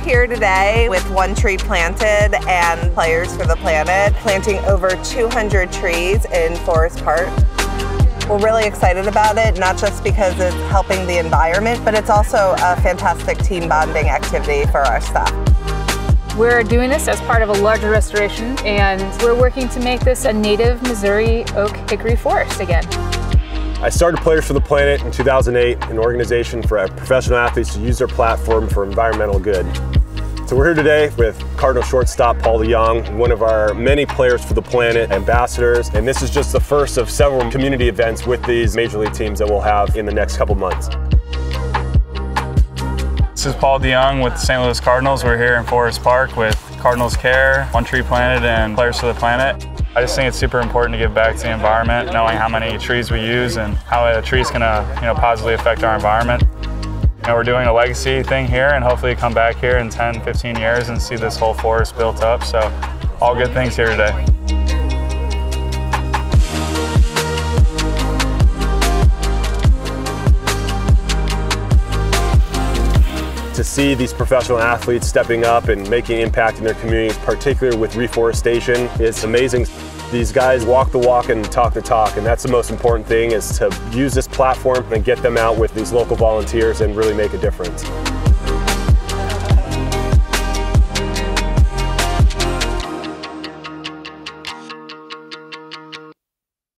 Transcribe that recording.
here today with One Tree Planted and Players for the Planet, planting over 200 trees in Forest Park. We're really excited about it, not just because it's helping the environment, but it's also a fantastic team bonding activity for our staff. We're doing this as part of a larger restoration, and we're working to make this a native Missouri oak hickory forest again. I started Players for the Planet in 2008, an organization for professional athletes to use their platform for environmental good. So we're here today with Cardinal shortstop Paul DeJong, one of our many Players for the Planet ambassadors, and this is just the first of several community events with these major league teams that we'll have in the next couple months. This is Paul DeJong with the St. Louis Cardinals. We're here in Forest Park with Cardinals Care, One Tree Planted, and Players for the Planet. I just think it's super important to give back to the environment, knowing how many trees we use and how a tree's gonna you know, positively affect our environment. You know, we're doing a legacy thing here and hopefully come back here in 10, 15 years and see this whole forest built up. So all good things here today. to see these professional athletes stepping up and making impact in their communities, particularly with reforestation, it's amazing. These guys walk the walk and talk the talk, and that's the most important thing is to use this platform and get them out with these local volunteers and really make a difference.